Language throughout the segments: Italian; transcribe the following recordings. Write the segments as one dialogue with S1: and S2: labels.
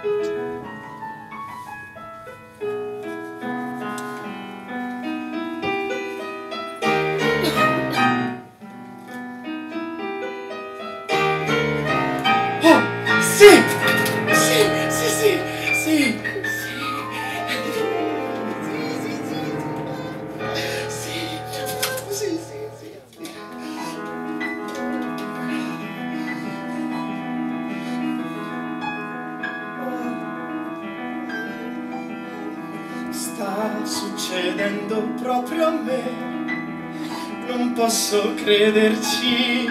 S1: Posso crederci.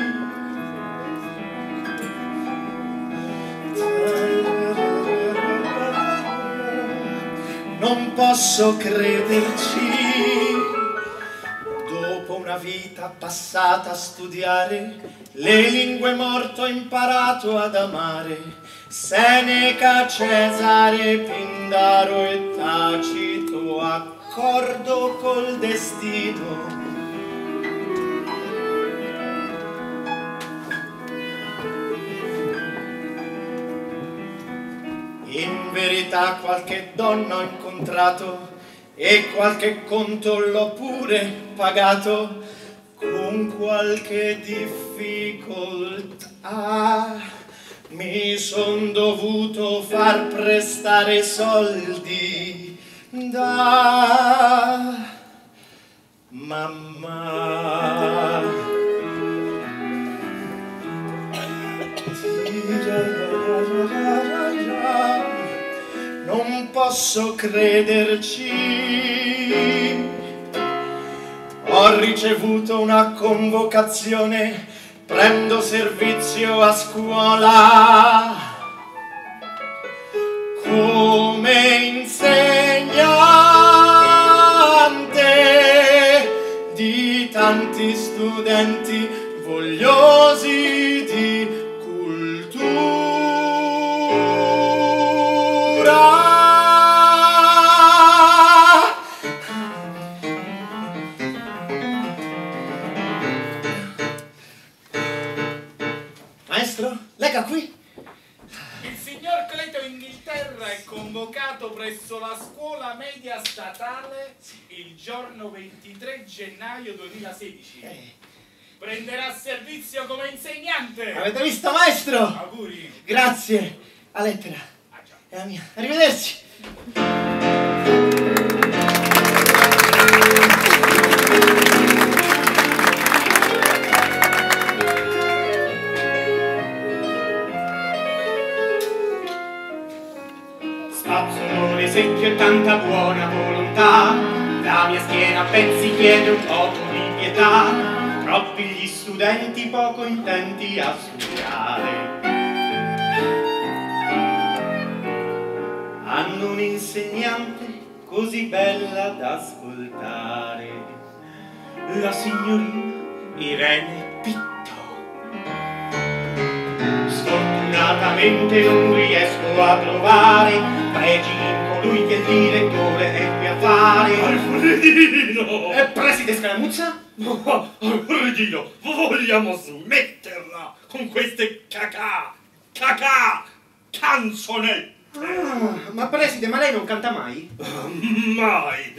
S1: Non posso crederci. Dopo una vita passata a studiare, le lingue morte ho imparato ad amare. Seneca, Cesare, Pindaro e Tacito, accordo col destino verità qualche donna ho incontrato e qualche conto l'ho pure pagato con qualche difficoltà. Mi son dovuto far prestare soldi da mamma posso crederci. Ho ricevuto una convocazione, prendo servizio a scuola come insegnante di tanti studenti vogliosi
S2: convocato presso la scuola media statale il giorno 23 gennaio 2016. Eh. Prenderà servizio come insegnante.
S1: Avete visto maestro?
S2: Auguri.
S1: Grazie. A lettera.
S2: Ah
S1: è la mia. Arrivederci.
S3: Pezzi chiede un poco di pietà, troppi gli studenti poco intenti a studiare. Hanno un'insegnante così bella da ascoltare, la signorina Irene Pitto. Sfortunatamente non riesco a trovare pregi in colui che il direttore è qui a fare.
S4: Alfredino!
S1: Eh, preside Scaramuzza?
S4: Alfredino, vogliamo smetterla con queste cacà, cacà, canzonette?
S1: Ah, ma preside, ma lei non canta mai?
S4: Mai!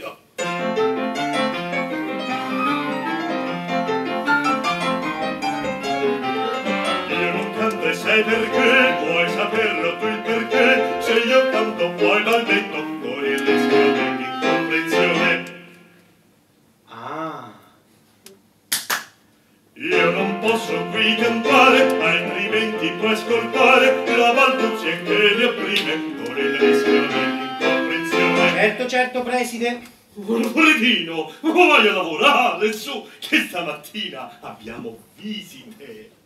S5: Io non canto e sai perché, saperlo tu il perché? Se io canto poi balbetto con il rischio dell'incomprensione.
S1: Ah.
S5: Io non posso qui cantare, altrimenti puoi ascoltare la balbuzia che mi opprime con il rischio dell'incomprensione.
S1: Certo, certo, preside.
S5: Alfredino, vai a lavorare su, che stamattina abbiamo visite.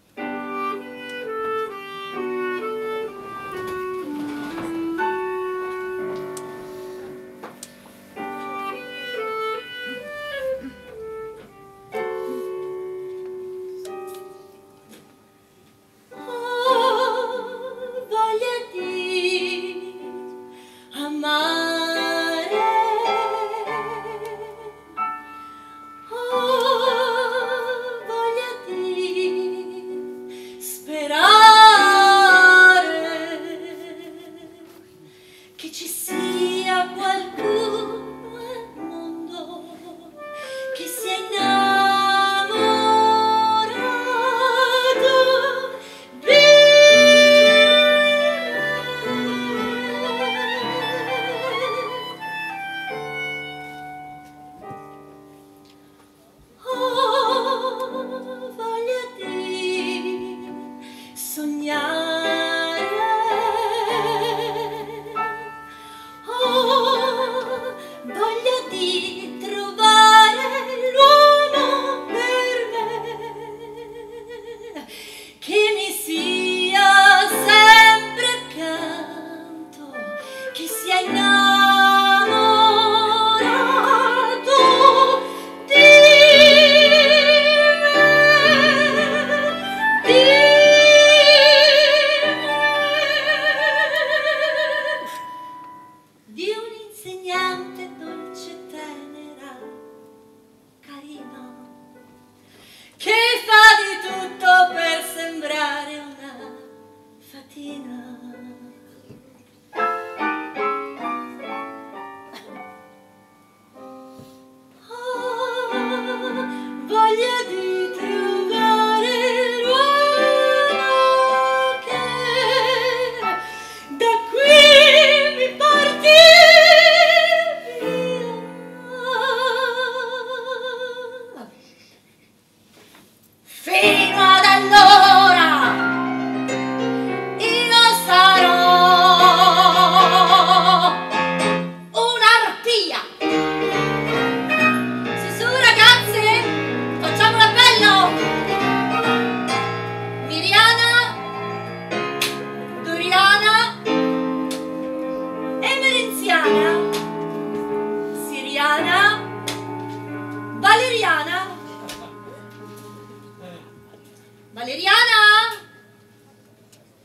S6: Valeriana?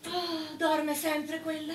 S6: Ah, dorme sempre quella.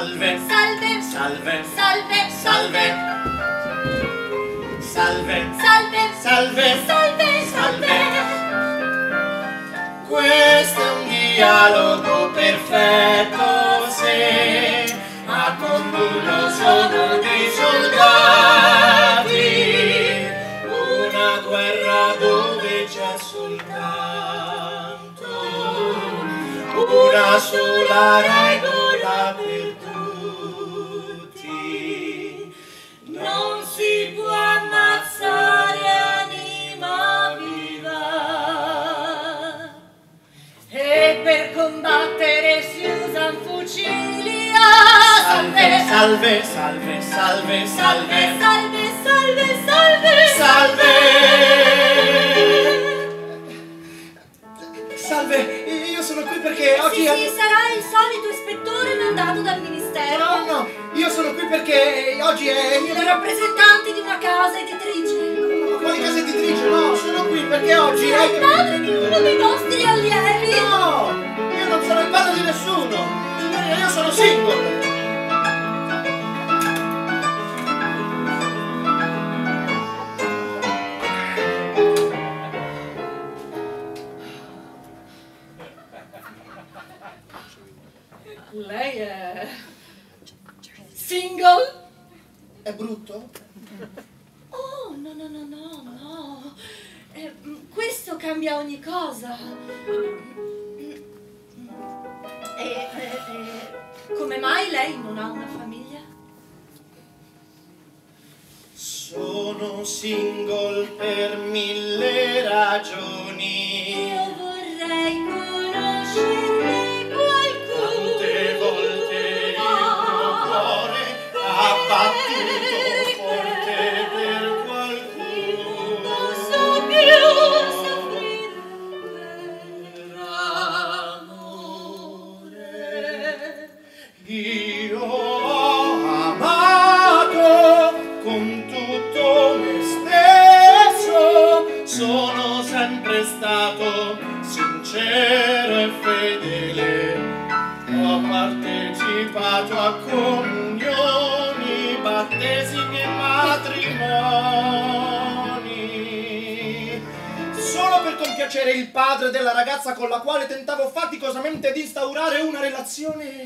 S1: Salve,
S5: Salve,
S1: salve,
S5: salve, salve,
S1: salve,
S5: salve,
S1: salve,
S5: salve, salve.
S1: Questo è un dialogo perfetto se a condurlo sono dei soldati. Una guerra dove c'è soltanto una sola regola salve, salve, salve, salve, salve,
S5: salve, salve, salve.
S1: Salve, io sono qui perché oggi...
S5: Sì, sì, sarà il solito ispettore mandato dal ministero.
S1: No, no, io sono qui perché oggi è...
S5: Il rappresentante di una casa editrice.
S1: Ma quale casa editrice? No, sono qui perché oggi
S5: è... il padre di uno dei nostri allievi.
S1: No, io non sono il padre di nessuno. Io sono single.
S5: Single?
S1: È brutto?
S5: Oh, no, no, no, no, no. Eh, mm, questo cambia ogni cosa. E, e- e come mai lei non ha una famiglia?
S1: Sono single per mille ragioni.
S5: Io vorrei conoscerne
S1: 아, con la quale tentavo faticosamente di instaurare una relazione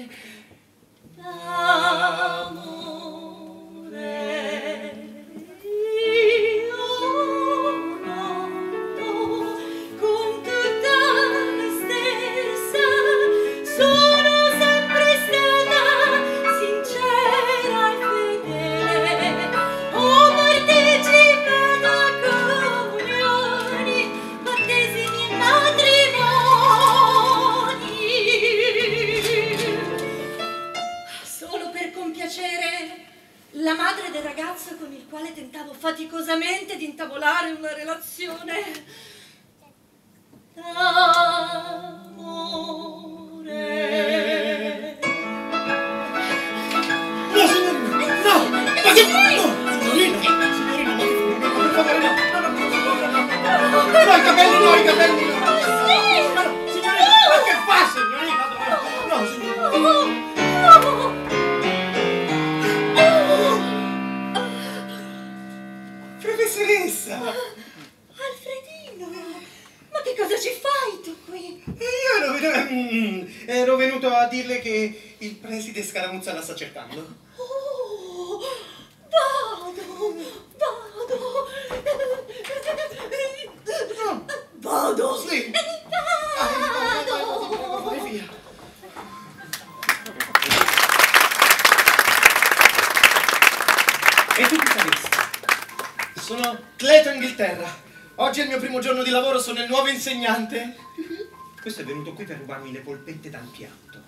S1: serpente dal piatto.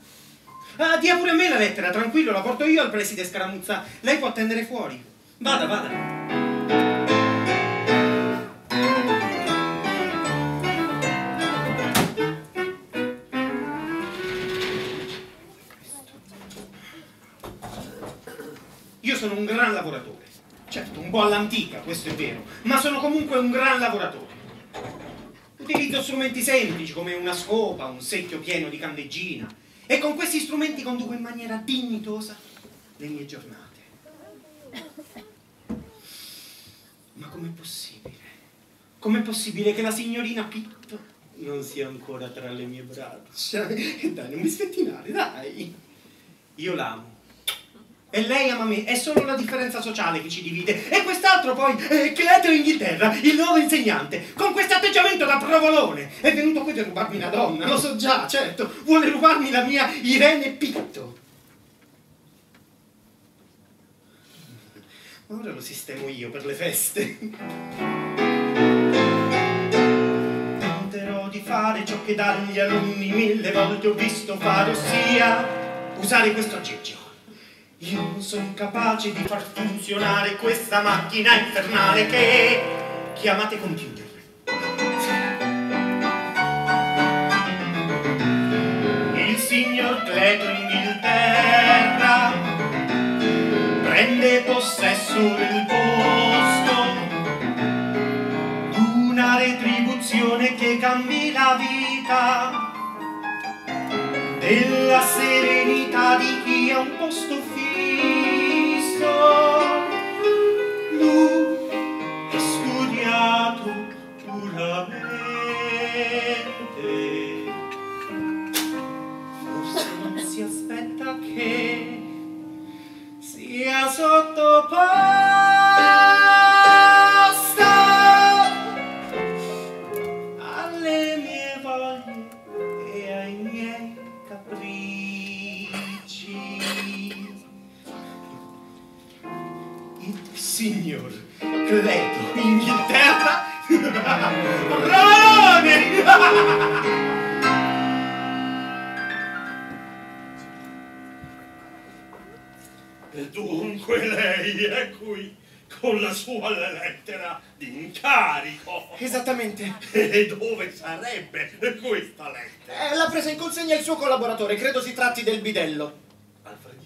S1: Ah, dia pure a me la lettera, tranquillo, la porto io al preside Scaramuzza. Lei può attendere fuori. Vada, vada.
S3: Io sono un gran lavoratore. Certo, un po' all'antica, questo è vero, ma sono comunque un gran lavoratore. Utilizzo strumenti semplici come una scopa, un secchio pieno di candeggina e con questi strumenti conduco in maniera dignitosa le mie giornate. Ma com'è possibile? Com'è possibile che la signorina Pitto non sia ancora tra le mie braccia? Dai, non mi spettinare, dai. Io l'amo. E lei ama me, è solo la differenza sociale che ci divide. E quest'altro poi, eh, Cleto Inghilterra, il nuovo insegnante, con questo atteggiamento da provolone. È venuto qui per rubarmi una donna, lo so già, certo. Vuole rubarmi la mia Irene Pitto. Ora lo sistemo io per le feste. Tenterò di fare ciò che dagli alunni mille volte ho visto fare, ossia usare questo aggeggio. Io non sono capace di far funzionare questa macchina infernale che chiamate computer. Il signor Cleto Inghilterra prende possesso del posto d'una retribuzione che cambi la vita della serenità di chi ha un posto fisso. Lui ha studiato duramente, forse si aspetta che sia sottoposta Cleto Inghilterra Rone!
S4: E dunque lei è qui con la sua lettera d'incarico.
S1: Esattamente.
S4: E dove sarebbe questa lettera?
S1: Eh, l'ha presa in consegna il suo collaboratore, credo si tratti del bidello.
S4: Alfredino.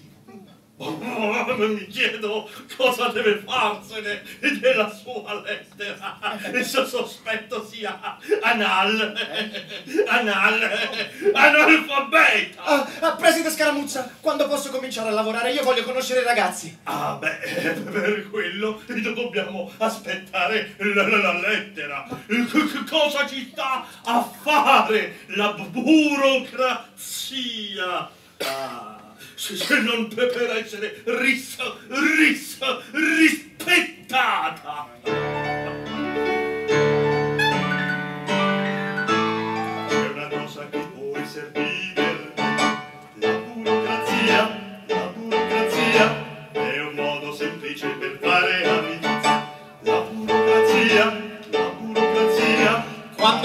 S4: Mi chiedo cosa deve farsene della sua lettera. Il suo sospetto sia anal, anal, analfabeta.
S1: Ah, ah, preside Scaramuzza, quando posso cominciare a lavorare? Io voglio conoscere i ragazzi.
S4: Ah beh, per quello dobbiamo aspettare la, la- la lettera. C- cosa ci sta a fare la burocrazia? Ah, se, non per essere ris, ris, rispettata. C'è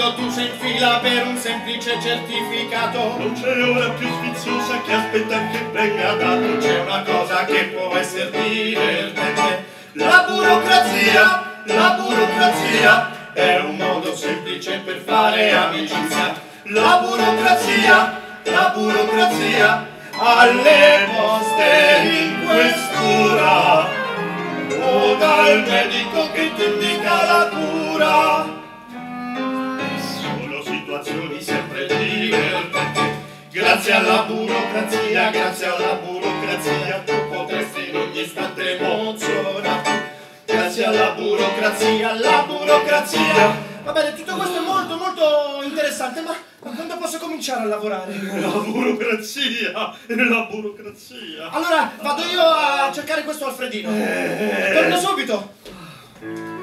S1: Quando tu sei in fila per un semplice certificato,
S4: non c'è ora più sfiziosa che aspetta che venga dato.
S1: c'è una cosa che può essere divertente. La burocrazia, la burocrazia è un modo semplice per fare amicizia. La burocrazia, la burocrazia alle poste in questura o dal medico che ti indica la cura.
S4: Situazioni
S1: sempre divertenti. Grazie alla burocrazia, grazie alla burocrazia, tu potresti in ogni istante emozionarti. Grazie alla burocrazia, alla burocrazia. Va bene, tutto questo è molto molto interessante, ma, ma quando posso cominciare a lavorare?
S4: La burocrazia, la burocrazia.
S1: Allora, vado io a cercare questo Alfredino. Torno subito.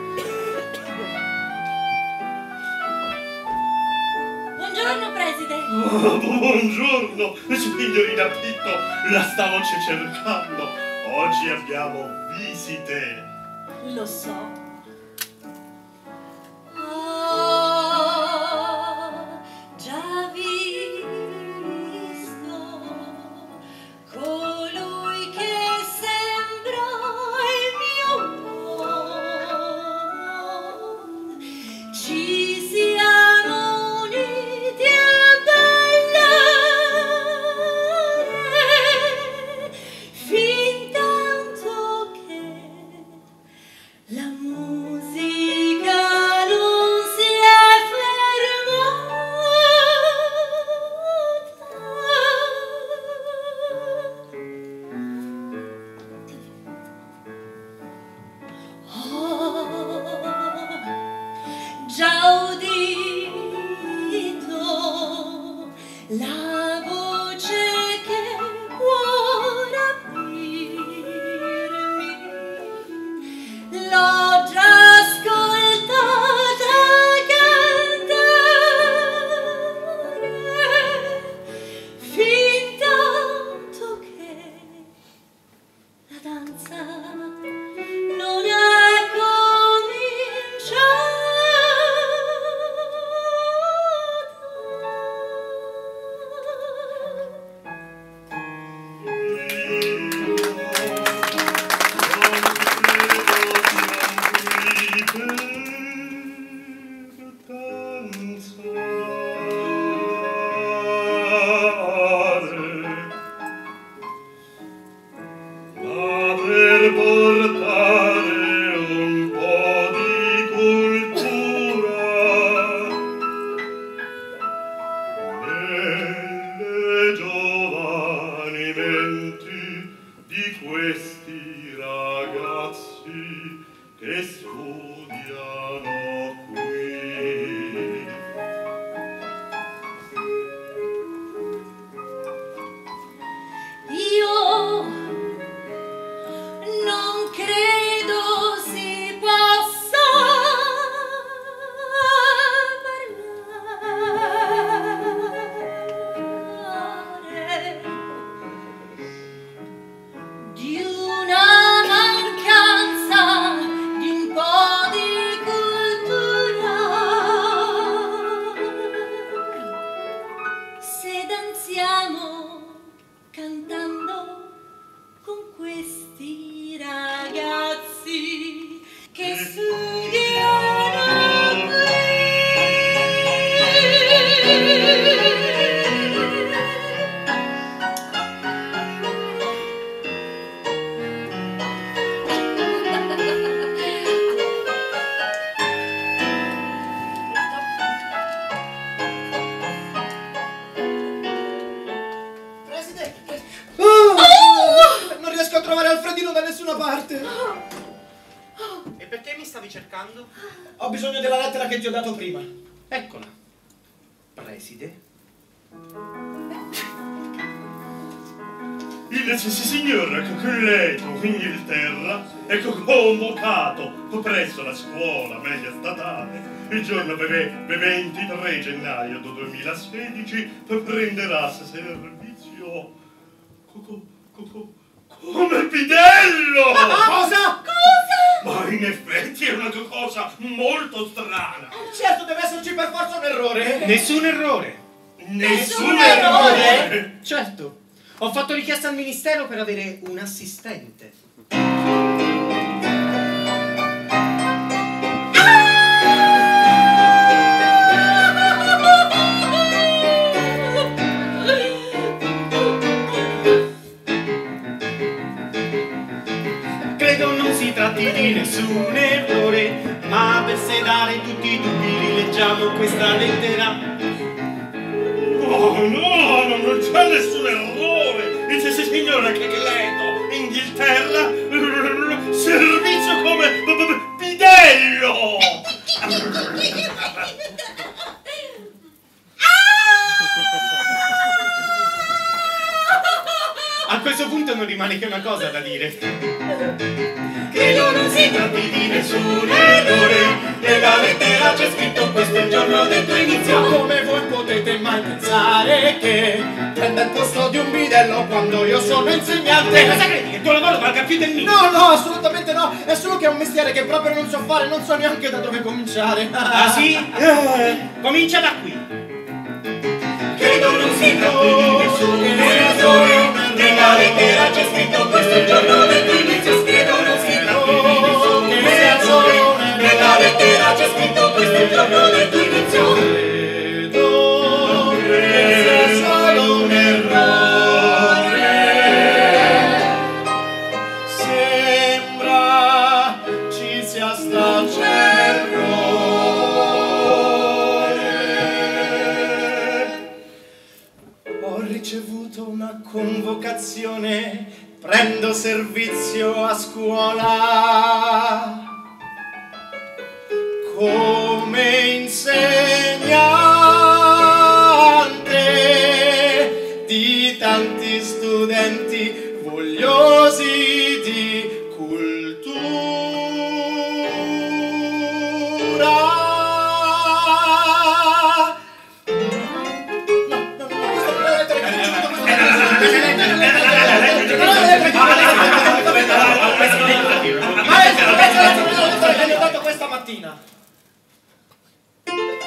S5: Buongiorno, preside.
S4: Oh, buongiorno, signorina Pitto, la stavo ce- cercando. Oggi abbiamo visite.
S5: Lo so.
S4: Come bidello
S1: Cosa?
S4: ma in effetti è una cosa molto strana
S1: Certo, deve esserci per forza un errore.
S3: Nessun errore.
S4: nessun
S1: errore?
S3: Certo. Ho fatto richiesta al ministero per avere un assistente. Tratti di nessun errore, ma per sedare tutti i dubbi rileggiamo questa lettera.
S4: Oh no, no, non c'è nessun errore! Dice sì, signora che Cleto, Inghilterra, servizio come b- b-
S3: questo punto non rimane che una cosa da dire. Credo non si tratti di nessun errore. Nella lettera c'è scritto questo è il giorno del tuo inizio.
S1: Come voi potete mai pensare che prenda il posto di un bidello quando io sono
S3: E
S1: insegnante?
S3: cosa credi? Che il tuo lavoro valga più del mio?
S1: No, no, assolutamente no. È solo che è un mestiere che proprio non so fare, non so neanche da dove cominciare.
S3: Ah sì?
S1: Eh.
S3: Comincia da qui.
S1: Credo non si tratti di nessun errore.
S3: Nella lettera c'è scritto questo il giorno del inizio. Credo non si tratti di errore. Nella lettera c'è scritto questo il giorno del
S1: servizio a scuola mattina.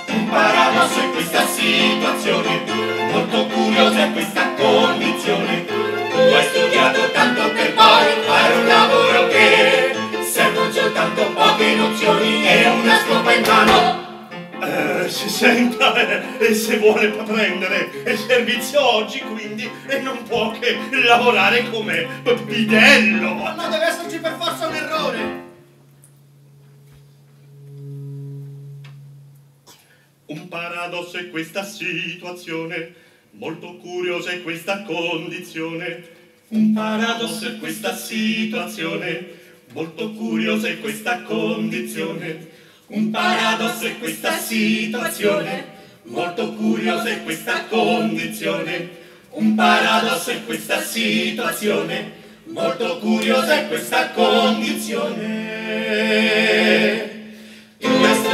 S1: Imparando su
S3: questa situazione, molto curiosa è questa condizione. Tu hai studiato tanto per poi fare un lavoro che servono soltanto poche nozioni e una scopa in mano.
S4: Eh, si senta eh, e eh, se vuole prendere il servizio oggi quindi e non può che lavorare come bidello.
S7: Ma deve esserci per forza un errore.
S4: Un paradosso è questa situazione, molto curiosa è questa condizione. Un paradosso è questa situazione, molto curiosa è questa condizione. Un paradosso è questa situazione, molto curiosa è questa condizione. Un paradosso è questa situazione, molto curiosa è questa condizione.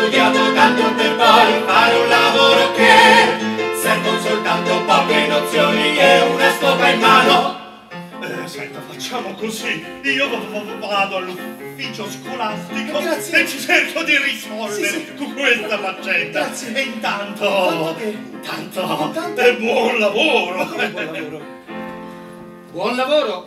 S4: Studiato tanto per poi fare un lavoro che servono soltanto poche nozioni e una scopa in mano. Eh, senta, facciamo così. Io vado all'ufficio scolastico
S7: Grazie.
S4: e ci cerco di risolvere
S7: Sì, sì.
S4: questa faccenda.
S7: Grazie.
S4: E intanto,
S7: Intanto che?
S4: intanto,
S7: Intanto?
S4: buon lavoro.
S7: Buon lavoro. Buon lavoro.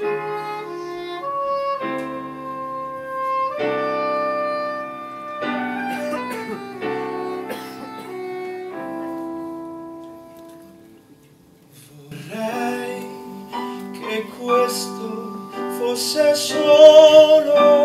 S1: Questo fosse solo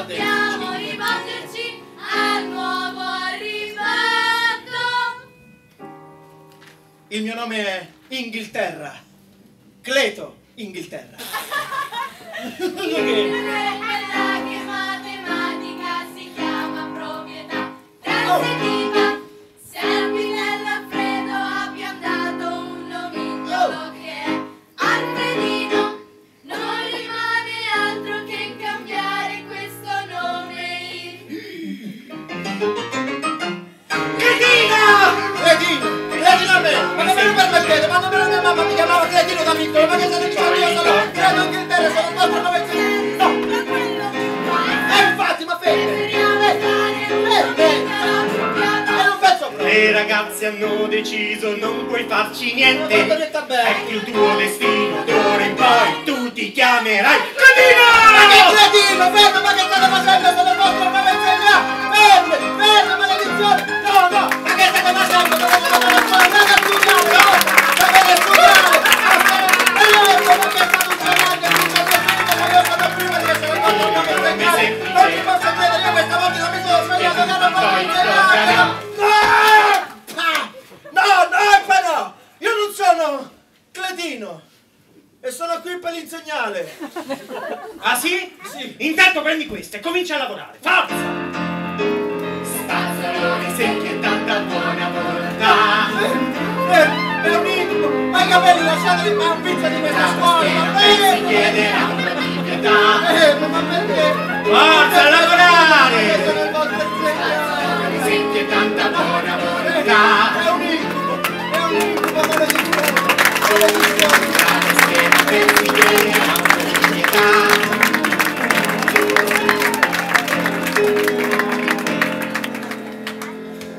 S8: Dobbiamo rivolgerci al nuovo arrivato.
S1: Il mio nome è Inghilterra. Cleto Inghilterra.
S8: Quella che matematica si chiama proprietà. Transitiva.
S1: Mamma mi chiamava Cretino da piccolo, ma che se ne sono io sono Credo Inghilterra, sono un altro nome No! E infatti, ma! E proprio!
S3: Le ragazze hanno deciso, non puoi farci niente. È il tuo destino, d'ora in poi tu ti chiamerai
S1: Ma che
S3: Cretino!
S1: cretino! Fermi, ma che state facendo? Sono il vostro nome insegna! Fermi! Fermi, maledizione! No, no! Ma che state facendo? Dovete andare a scuola, andate a studiare, no! Voglio insegnare! Non ci posso credere, io questa volta non mi sono svegliato, che non posso insegnare! No! No, no, e poi no! Io non sono Cletino! E sono qui per l'insegnare!
S3: Ah sì?
S1: Sì.
S3: Intanto prendi queste e comincia a lavorare. Forza! Spazzolone secchi e tanta buona volontà.
S1: Eh, è un incubo! Ma i capelli lasciateli, ma vizio di questa scuola! Ma
S3: Si
S1: fermo!
S3: chiederà un po' di pietà.
S1: Fermo, ma perché?
S3: Forza a lavorare!
S1: sono il vostro insegnante!
S3: Secchi e tanta buona volontà.
S1: È un incubo! È un incubo, maledizione! Maledizione!
S3: La schiena per si chiederà un po' di pietà.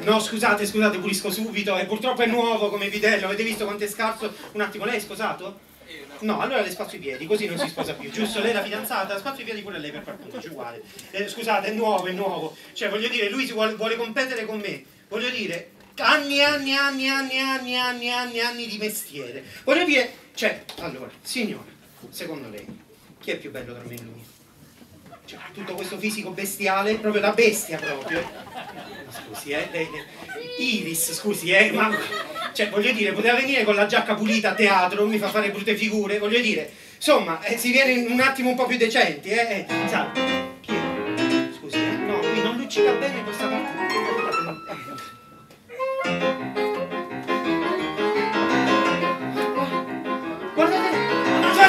S3: No, scusate, scusate, pulisco subito. E purtroppo è nuovo come bidello. Avete visto quanto è scarso? Un attimo, lei è sposato? No, allora le spazzo i piedi, così non si sposa più. Giusto, lei è la fidanzata, spazzo i piedi pure lei per qualcuno, è uguale. Eh, scusate, è nuovo, è nuovo. Cioè, voglio dire, lui vuole, vuole competere con me. Voglio dire, anni anni anni anni anni anni anni anni di mestiere. Voglio dire, cioè, allora, signore, secondo lei, chi è più bello tra me e lui? Cioè, tutto questo fisico bestiale, proprio da bestia proprio. Scusi, eh, lei- Iris, scusi, eh, ma... Cioè, voglio dire, poteva venire con la giacca pulita a teatro, mi fa fare brutte figure, voglio dire... Insomma, eh, si viene un attimo un po' più decenti, eh, eh, sa... Chi è? Scusi, eh, no, qui non luccica bene questa parte.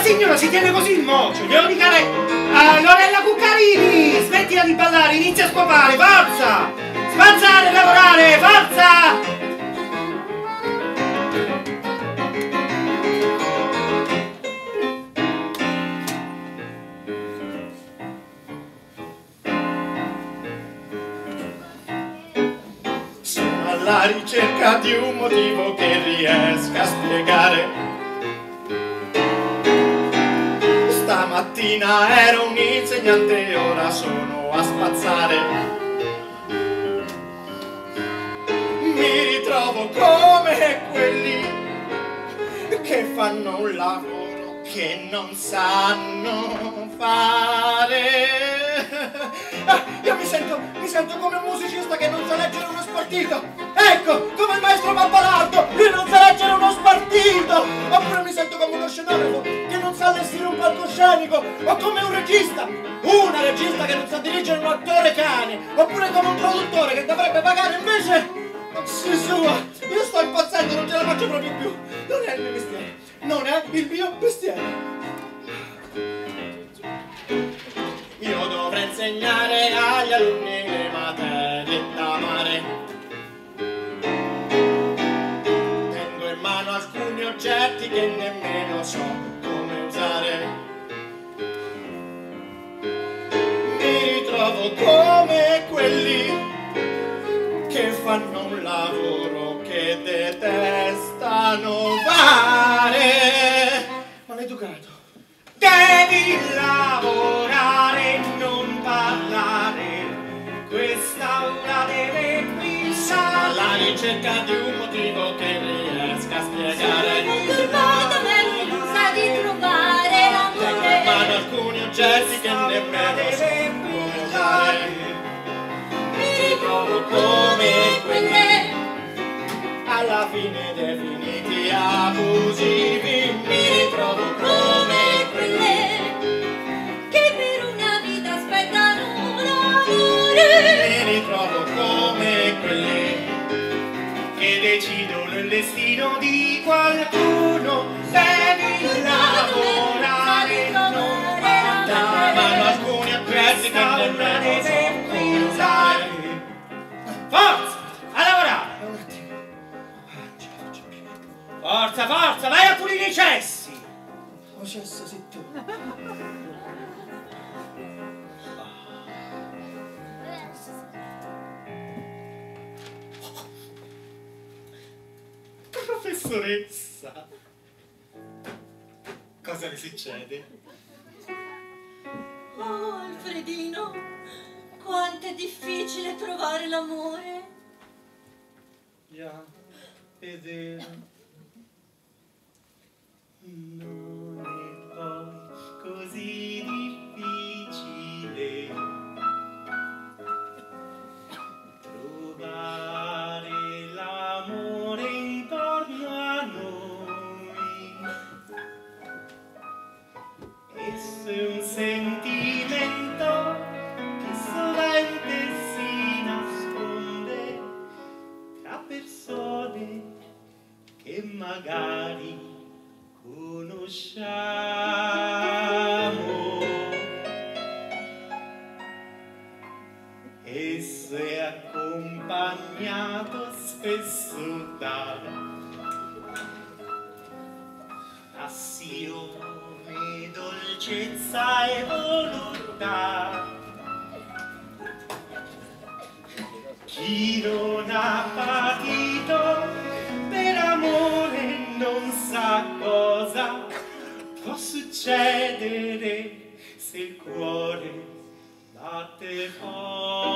S3: Signora si tiene così il mocio, glielo dica lei. Ah, Lorella Cuccarini, smettila di ballare, inizia a scopare, forza! Spazzare, lavorare, forza!
S1: Ricerca di un motivo che riesca a spiegare. Stamattina ero un insegnante, ora sono a spazzare. Mi ritrovo come quelli che fanno un lavoro che non sanno fare. Ah, io mi sento, mi sento come un musicista che non sa leggere uno spartito. Ecco, come il maestro Pappalardo, lui non sa leggere uno spartito. Oppure mi sento come uno scenografo che non sa allestire un palcoscenico. O come un regista, una regista che non sa dirigere un attore cane. Oppure come un produttore che dovrebbe pagare invece... Sì, sua, io sto impazzendo, non ce la faccio proprio più. Non è il mio mestiere, non è il mio mestiere. Dovrei insegnare agli alunni le materie da amare. Tengo in mano alcuni oggetti che nemmeno so come usare. Mi ritrovo come quelli che fanno un lavoro che detestano fare. Maleducato.
S3: Devi lavorare
S1: Ricerca di un motivo che riesca a spiegare.
S5: Non turbato per l'illusa di trovare
S1: Tengo in mano
S5: l'amore.
S1: alcuni oggetti che nemmeno come usare.
S5: Mi ritrovo come quelle
S1: Alla fine definiti abusivi mi ritrovo
S5: come quelle che per una vita aspettano l'amore.
S3: Destino di qualcuno. Devi lavorare non parlare.
S1: alcuni nemmeno so come usare.
S3: Forza! A lavorare! Forza, forza, vai a pulire i cessi!
S1: Oh, cesso, sei tu.
S3: Professoressa! Cosa le succede?
S5: Oh, Alfredino, quanto è difficile trovare l'amore.
S3: Già, è vero. Non Sentimento che sovente si nasconde tra persone che magari conosciamo. Esso è accompagnato spesso da passione, dolcezza e volontà. Chi non ha patito per amore non sa cosa può succedere se il cuore batte forte.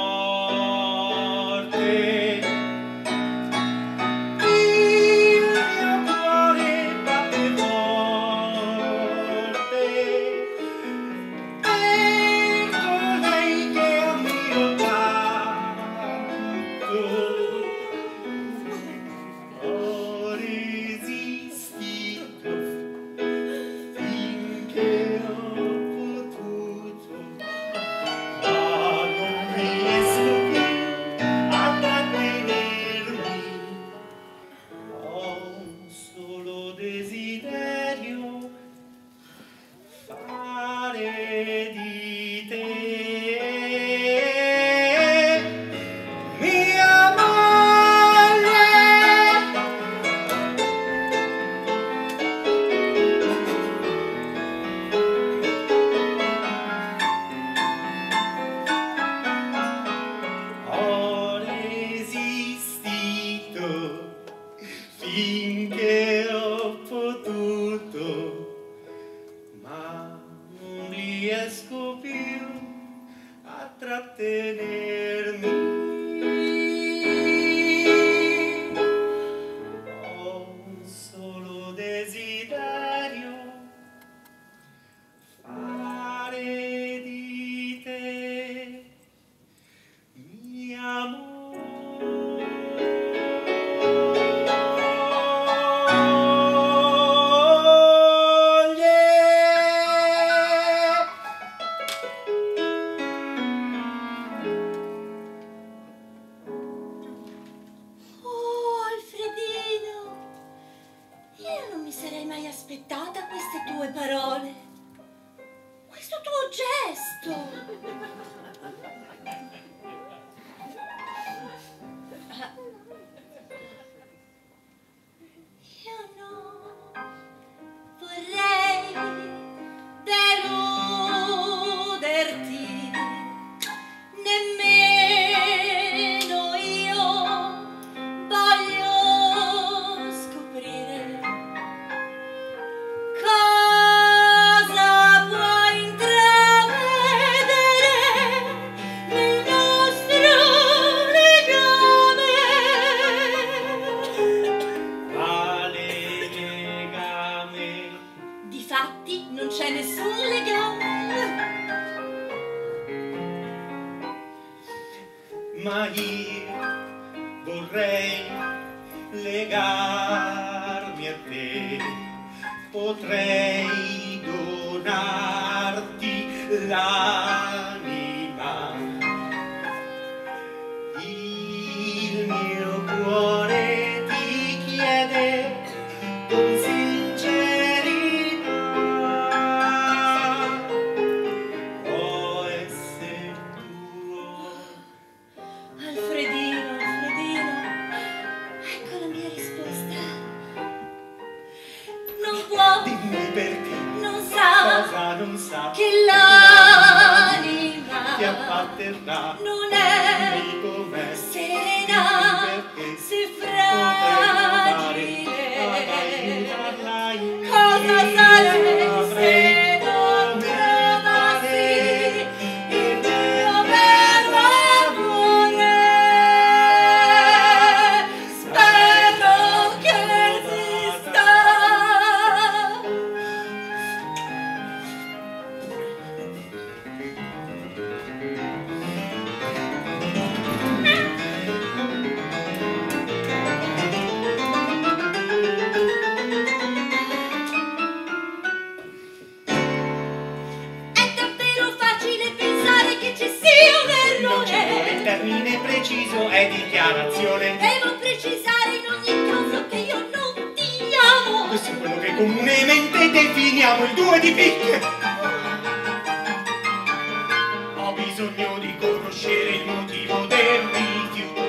S3: Bisogno di conoscere il motivo del rifiuto.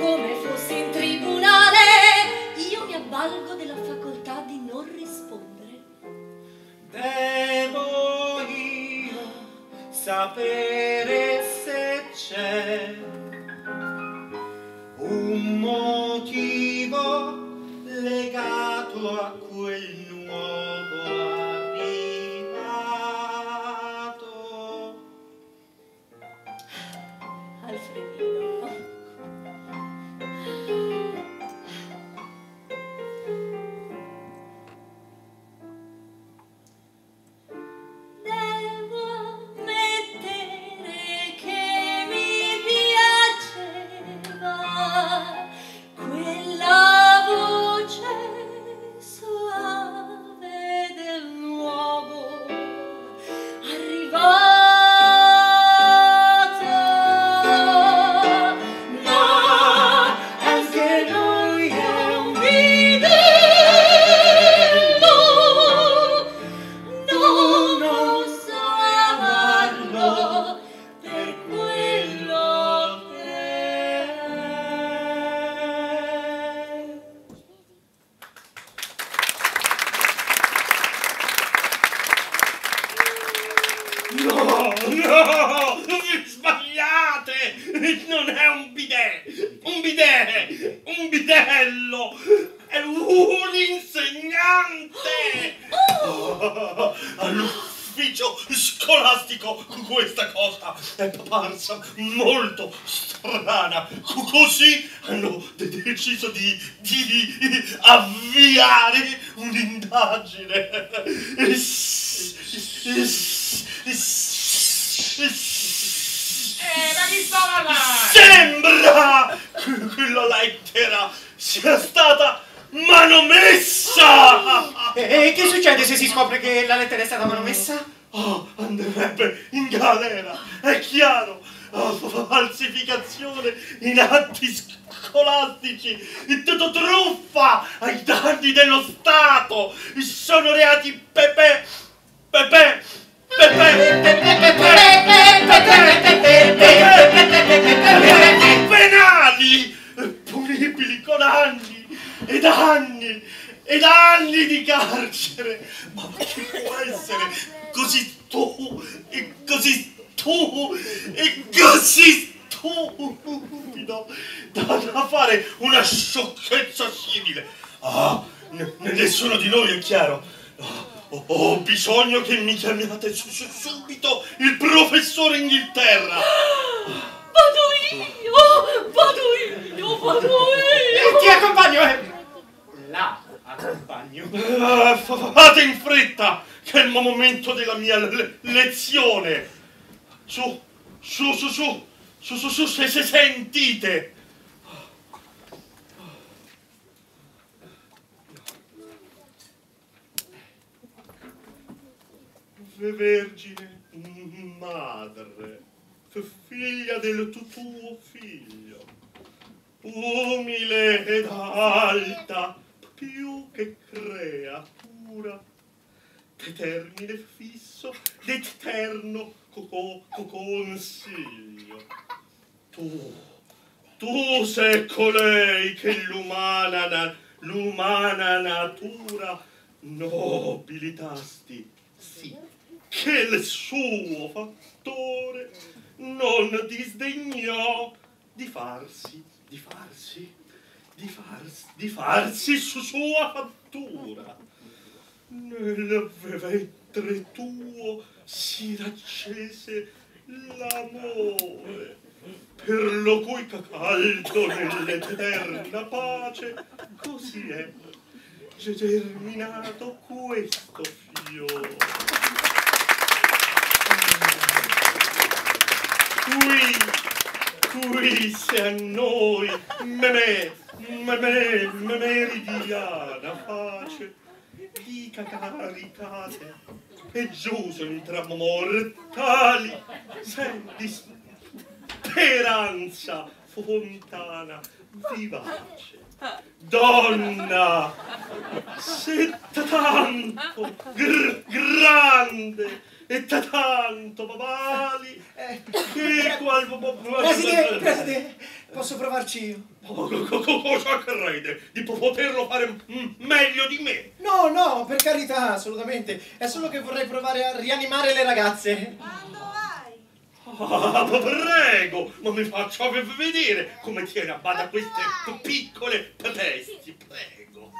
S5: Come fossi in tribunale, io mi avvalgo della facoltà di non rispondere.
S3: Devo io sapere se c'è un motivo legato a
S4: parsa molto strana. Così hanno de- deciso di, di avviare un'indagine.
S2: Eh, ma chi stava là?
S4: Sembra che la lettera sia stata manomessa!
S3: E che succede se si scopre che la lettera è stata manomessa?
S4: Oh, andrebbe in galera, è chiaro. Oh, falsificazione in atti scolastici, tutto truffa ai danni dello Stato. Sono reati pepe, pepe, pepe, pepe, penali, punibili con anni ed anni ed anni di carcere. Ma chi può essere così tu e così tu e così stupido da, da fare una sciocchezza simile? Ah, n- nessuno di noi è chiaro. Ah, Ho, ho bisogno che mi chiamiate su- su- subito il professore Inghilterra.
S5: Vado io, vado io, vado io.
S3: Ti accompagno, eh! La accompagno.
S4: Ah, fa- Fate in fretta, che è il momento della mia le- lezione. Su, su, su, su, Su, su, su, se, se sentite! Vergine madre, figlia del tuo figlio, umile ed alta, più che creatura, determine fisso, d'eterno co- co- consiglio. Tu, tu sei colei che l'umana, na- l'umana natura nobilitasti, sì, che il suo fattore non disdegnò di farsi, di farsi, di farsi, di farsi su sua fattura. Nel ventre tuo si raccese l'amore, per lo cui caldo nell'eterna pace così è germinato questo fiore. Qui, qui se a noi, me, me, me, me, meridiana pace, dica caricate, e giù sono tra mortali, senti speranza fontana vivace. Donna, se tanto gr- grande e tanto babali che qual
S1: Presidente, presidente, posso provarci io?
S4: Oh, co- co- co- Cosa crede di po- poterlo fare meglio di me?
S1: No, no, per carità, assolutamente. È solo che vorrei provare a rianimare le ragazze.
S8: Quando vai?
S4: Ah, ma prego, ma mi faccia vedere come tiene a bada queste piccole bestie, prego.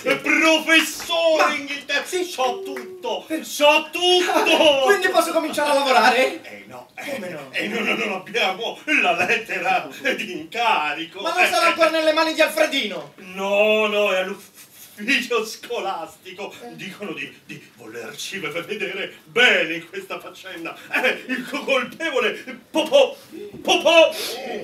S1: Grazie.
S4: Professore
S1: Ma-
S4: Inghilterra!
S1: sì.
S4: So tutto! So tutto!
S1: Quindi posso cominciare a lavorare?
S4: Eh no, eh,
S1: Come no?
S4: eh, no, no, non abbiamo la lettera di incarico.
S1: Ma non sarà
S4: eh,
S1: ancora nelle mani di Alfredino?
S4: No, no, è all'ufficio scolastico. Dicono di, di volerci vedere bene in questa faccenda. Eh, il co- colpevole Popò, Popò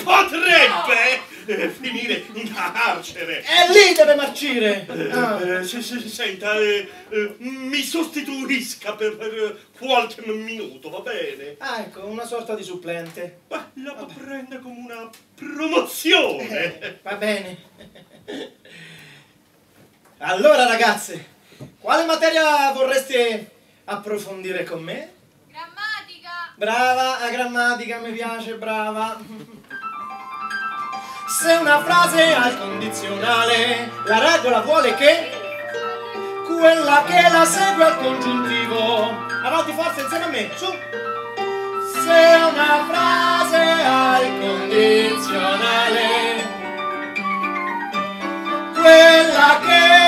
S4: potrebbe eh, finire in carcere.
S1: E lì deve marcire! Ah.
S4: Eh, se- se- senta, eh, eh, mi sostituisca per, per qualche minuto, va bene?
S1: Ah, ecco, una sorta di supplente.
S4: Ma la prende come una promozione.
S1: Eh, va bene. Allora ragazze, quale materia vorreste approfondire con me?
S8: Grammatica!
S1: Brava, la grammatica mi piace, brava! Se una frase ha il condizionale, la regola vuole che quella che la segue al congiuntivo. Avanti forza insieme a me, su! Se una frase ha il condizionale, quella che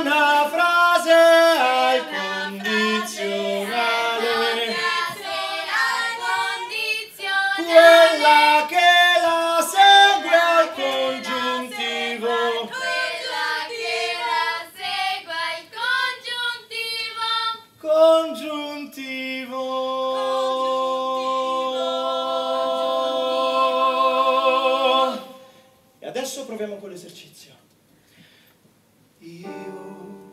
S1: proviamo con l'esercizio. Io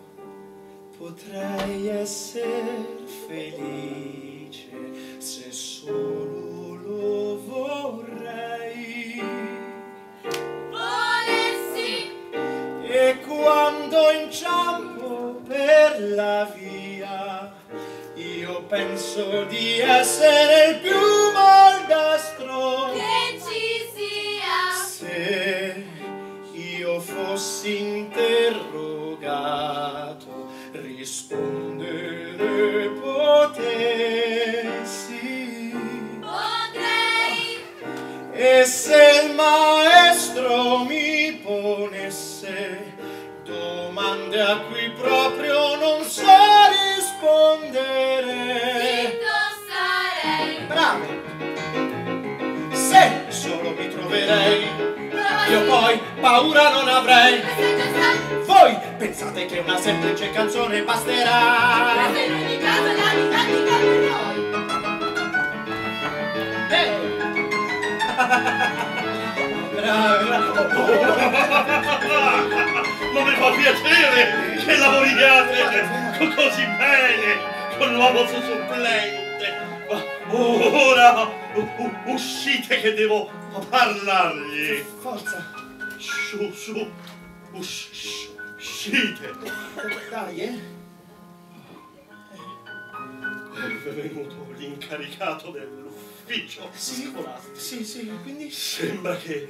S1: potrei essere felice se solo lo vorrei.
S8: Volessi,
S1: E quando inciampo per la via, io penso di essere il più maldastro. E se il maestro mi ponesse domande a cui proprio non so rispondere.
S8: sarei.
S1: Bravo! Se solo mi troverei, io poi paura non avrei. Voi pensate che una semplice canzone basterà?
S8: In ogni caso la didattica per
S1: Bravo.
S4: Ma mi fa piacere che lavoriate co- così bene con l'uomo su- supplente. Ma ora uscite che devo parlargli.
S1: Forza,
S4: Su, su, us- uscite.
S1: dai, eh.
S4: È venuto l'incaricato dell'ufficio
S1: Sì,
S4: scolastico.
S1: sì, sì, quindi...
S4: Sembra che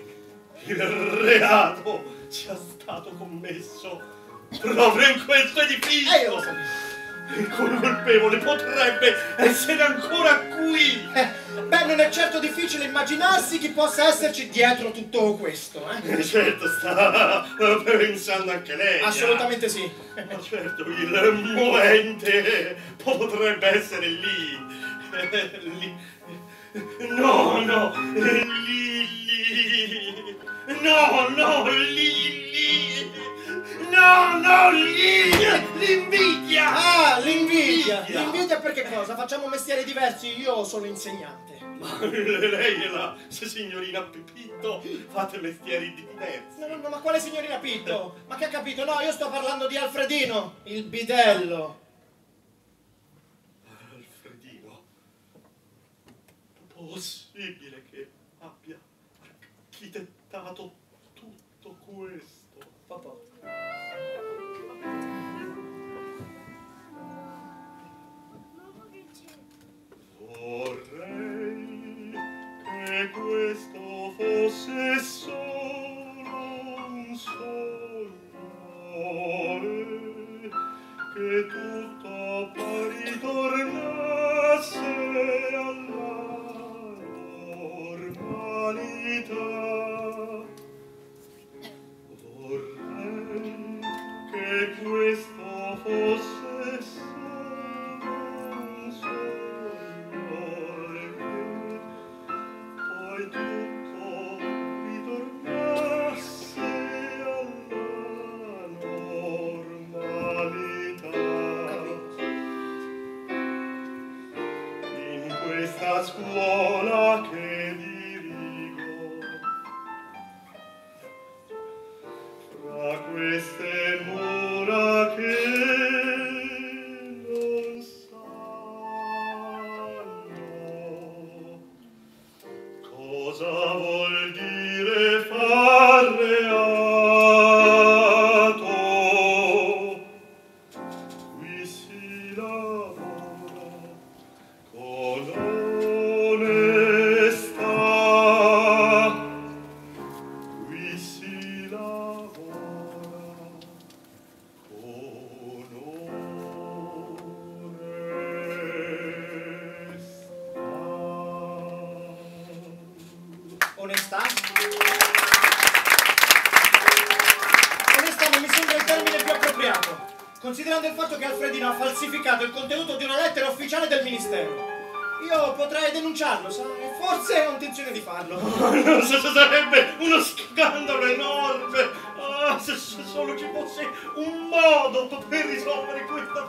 S4: il reato sia stato commesso proprio in questo edificio.
S1: Eh, io lo sapevo.
S4: Il colpevole potrebbe essere ancora qui.
S1: Eh, beh, non è certo difficile immaginarsi chi possa esserci dietro tutto questo, eh?
S4: Eh, Certo, sta pensando anche lei.
S1: Assolutamente sì.
S4: Ma certo, il movente potrebbe essere lì. Eh, lì. No, no, lì. No, no, lì. No, no, lì. L'invidia.
S1: Ah, l'invidia!
S4: L'invidia.
S1: L'invidia per che cosa? Facciamo mestieri diversi, io sono insegnante.
S4: Ma lei e la signorina Pipitto fate mestieri diversi.
S1: No, no, no, ma quale signorina Pitto? Ma che ha capito? No, io sto parlando di Alfredino, il bidello.
S4: Alfredino, possibile che abbia architettato tutto questo?
S1: Papà.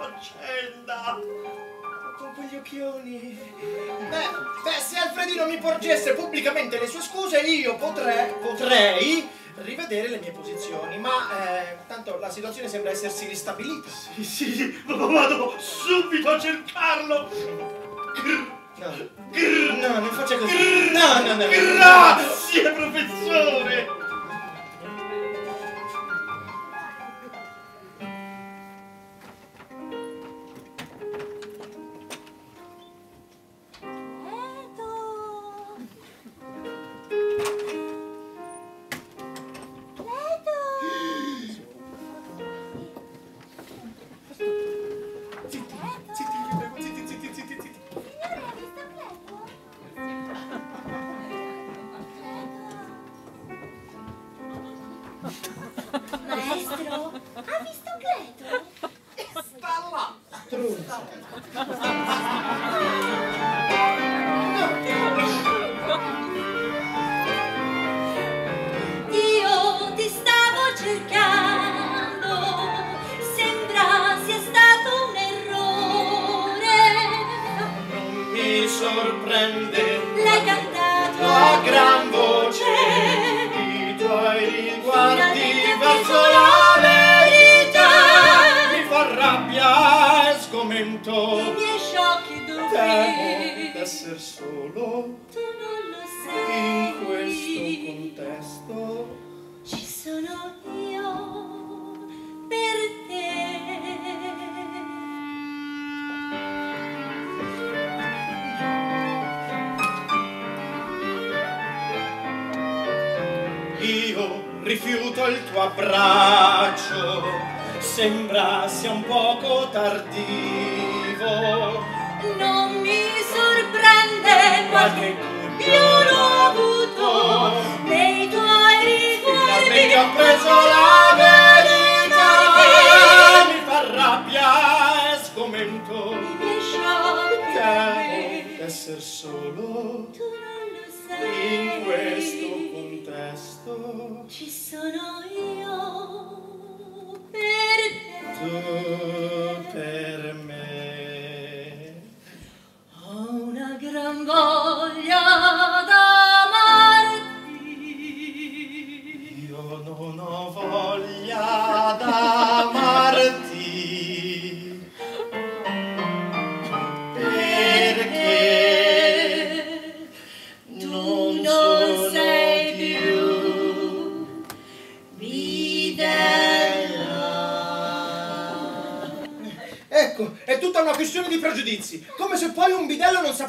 S4: faccenda! Dopo gli
S1: occhioni... Beh, beh, se Alfredino mi porgesse pubblicamente le sue scuse, io potrei... potrei rivedere le mie posizioni, ma eh, tanto la situazione sembra essersi ristabilita.
S5: Sì, sì, vado subito a cercarlo!
S1: No, no non faccia così. No, no, no.
S5: Grazie, professore!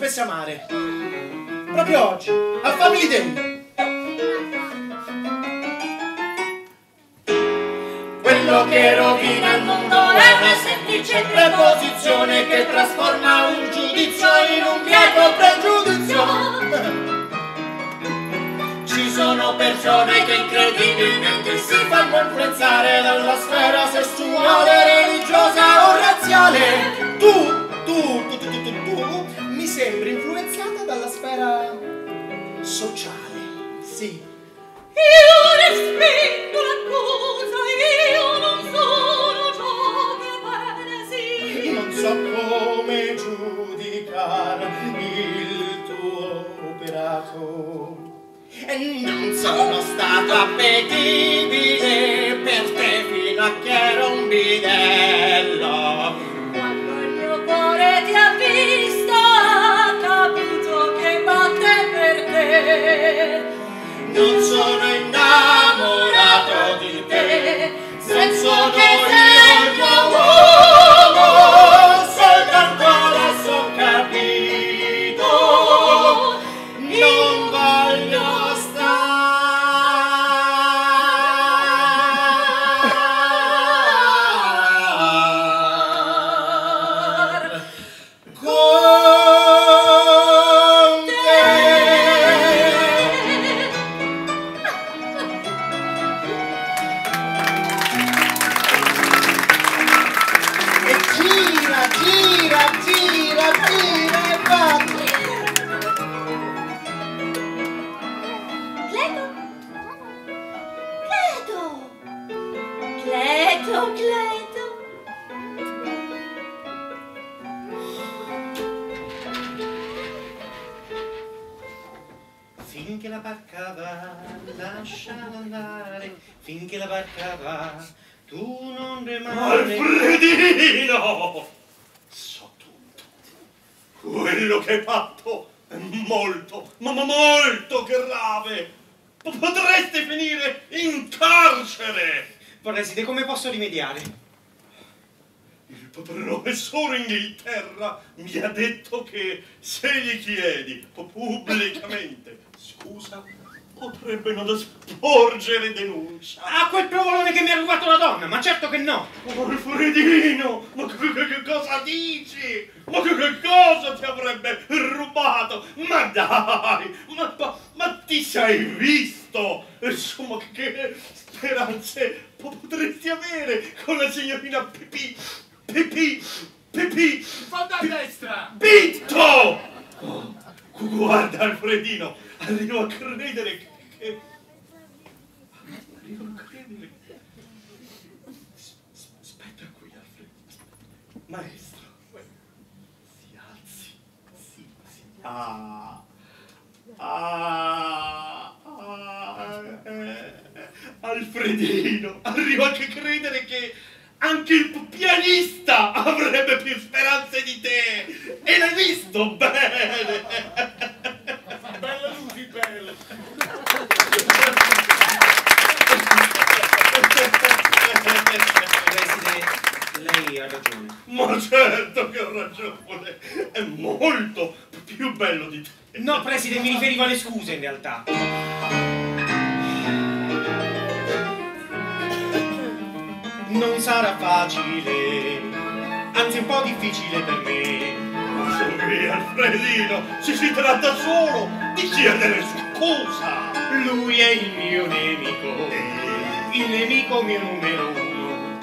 S1: sapesse amare. Proprio oggi, a Family Day. Quello che rovina il mondo è una semplice preposizione che trasforma un giudizio in un vieto pregiudizio. Ci sono persone che incredibilmente si fanno influenzare dalla sfera sessuale, religiosa o razziale.
S3: Barca va, lasciala andare, finché la barca va, tu non remare.
S4: Alfredino! So tutto. Quello che hai fatto è molto, ma ma molto grave. P- Potresti finire in carcere.
S3: Preside, come posso rimediare?
S4: Il professore Inghilterra mi ha detto che se gli chiedi pubblicamente scusa, potrebbe non sporgere denuncia.
S3: A quel provolone che mi ha rubato la donna, ma certo che no!
S4: Alfredino, ma che, che- cosa dici? Ma che, che cosa ti avrebbe rubato? Ma dai, ma, ma- ma ti sei visto? Insomma, che, speranze po- potresti avere con la signorina Pipì, Pipì, Pipì,
S2: Fondo a destra!
S4: Bitto! Oh, guarda Alfredino, arrivo a credere che... Arrivo a credere... S- Aspetta qui, Alfredo. Maestro, si alzi. Sì, sì. Ah. Ah. ah, eh. Alfredino, arrivo a credere che anche il pianista avrebbe più speranze di te. E l'hai visto bene.
S2: Bella luci, bella!
S3: Lei ha ragione.
S4: Ma certo che ho ragione. È molto più bello di te.
S3: No, preside, mi riferivo alle scuse in realtà. Non sarà facile, anzi un po' difficile per me.
S4: Ma su via, Alfredino, se si tratta solo di chiedere scusa.
S3: Lui è il mio nemico, il nemico mio numero uno.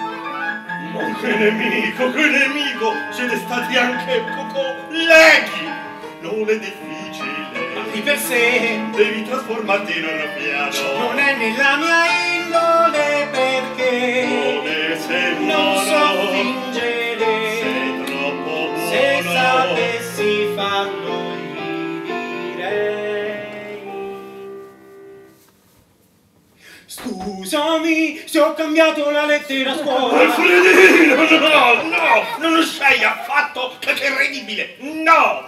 S4: Ma che nemico, che nemico! Siete stati anche colleghi! Non è difficile.
S3: Di per sé
S4: Devi trasformarti in un piano.
S3: non è nella mia indole Scusami se ho cambiato la lettera a scuola
S4: Alfredino, no, no, non sei affatto che credibile, no!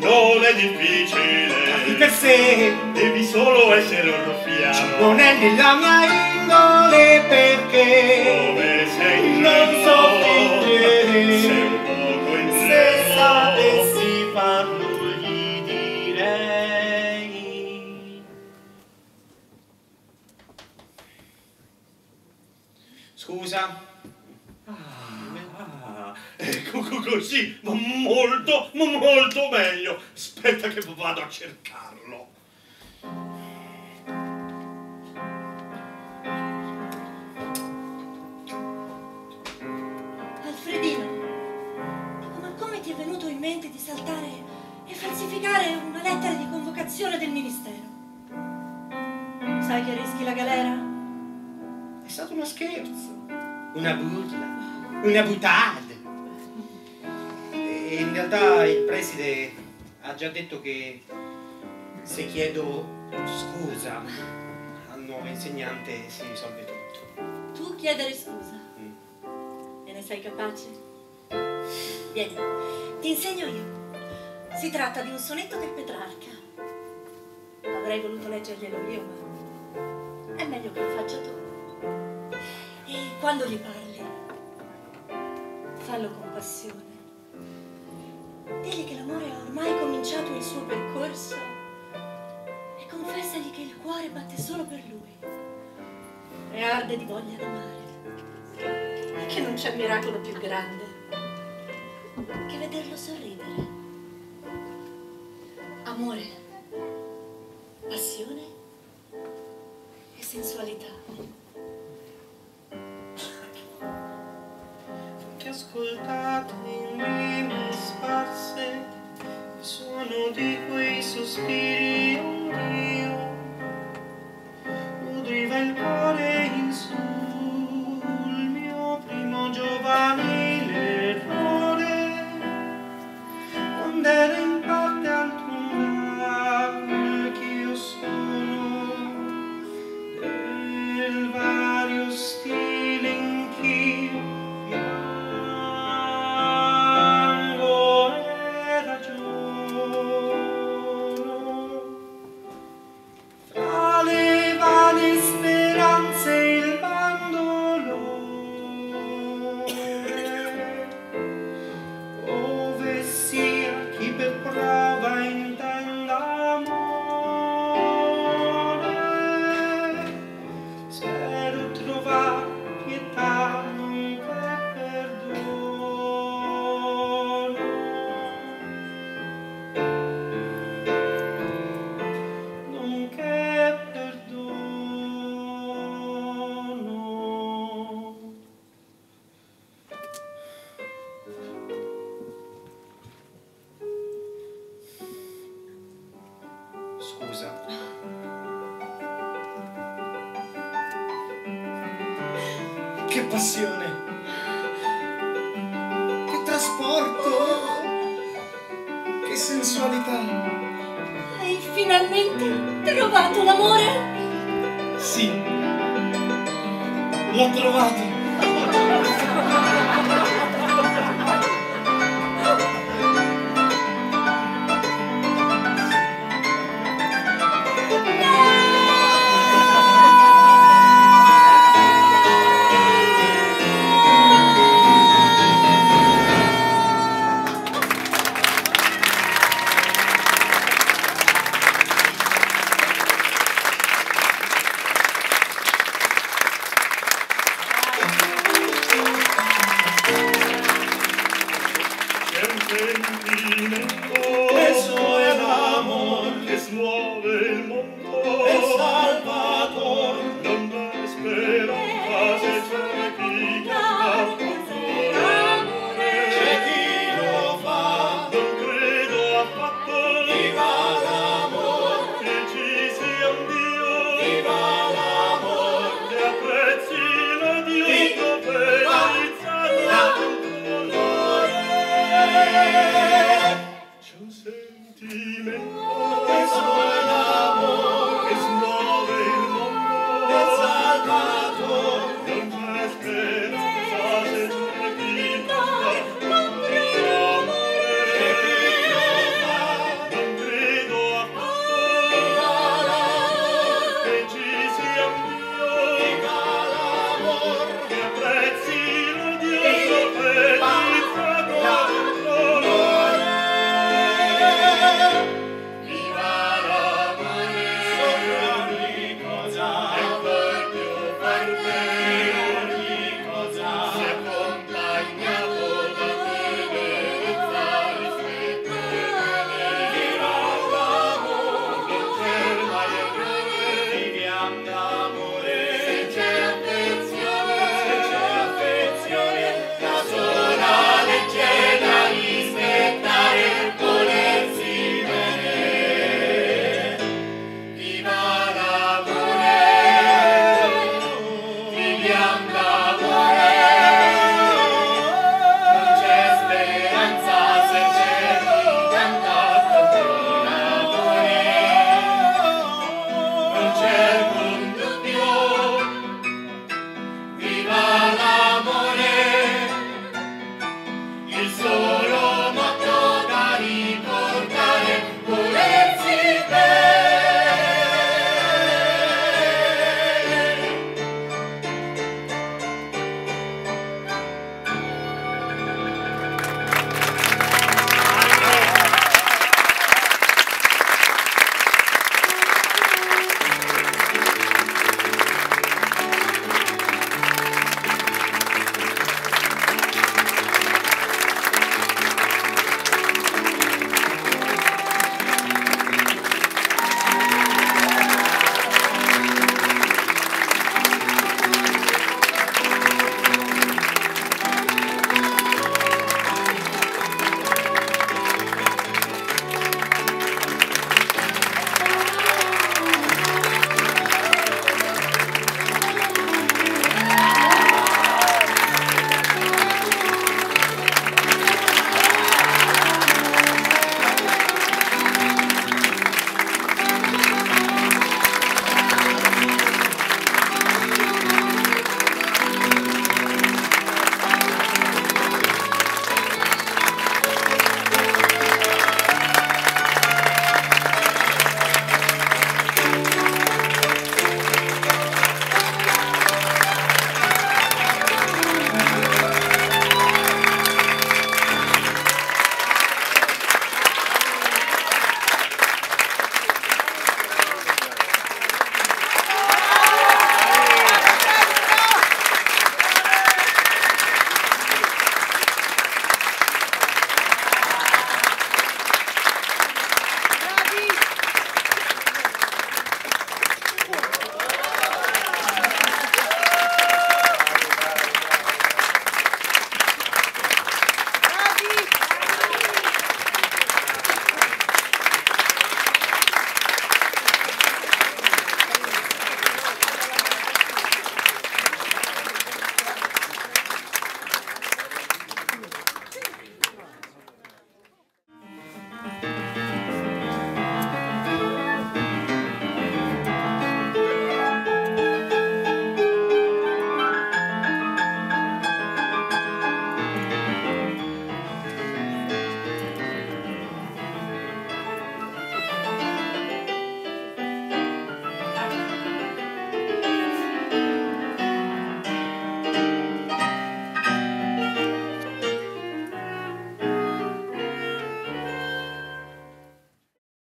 S4: Non è
S3: Di
S4: difficile,
S3: per sé
S4: devi solo essere un ruffiano.
S3: non è nella mia indole perché
S4: Come sei
S3: Non so fingere.
S4: sei un poco
S3: Se
S4: ingenuo.
S3: sapessi farlo Scusa
S4: Ah, ecco co- così, ma molto, ma molto meglio. Aspetta che vado a cercarlo.
S5: Alfredino, ma come ti è venuto in mente di saltare e falsificare una lettera di convocazione del ministero? Sai che rischi la galera?
S3: È stato uno scherzo, una burla, una butade. E in realtà il preside ha già detto che se chiedo scusa al nuovo insegnante si risolve tutto.
S5: Tu chiedere scusa.
S3: Mm.
S5: E ne sei capace? Vieni, ti insegno io. Si tratta di un sonetto del Petrarca. Avrei voluto leggerglielo io, ma è meglio che lo faccia tu. E quando gli parli, fallo con passione. Digli che l'amore ha ormai cominciato il suo percorso e confessagli che il cuore batte solo per lui e arde di voglia d'amare e che non c'è miracolo più grande che vederlo sorridere. Amore, passione e sensualità.
S3: Che ascoltate in rime sparse. Il suono di quei sospiri
S4: che